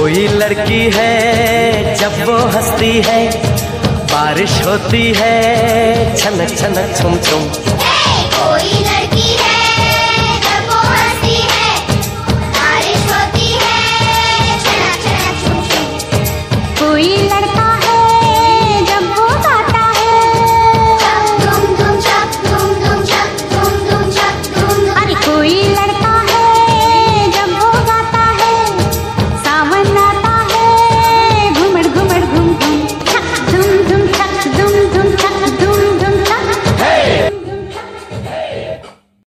कोई लड़की है, जब वो हंसती है, बारिश होती है, छनक छनक छुम छुम। कोई लड़की